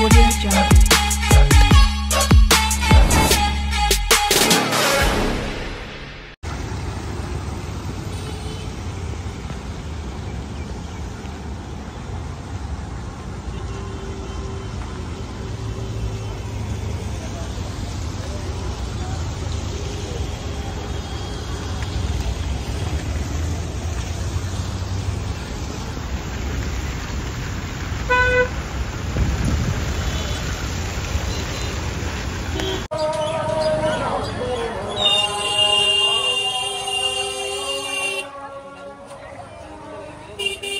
will get job. beep beep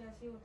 함께 하시오.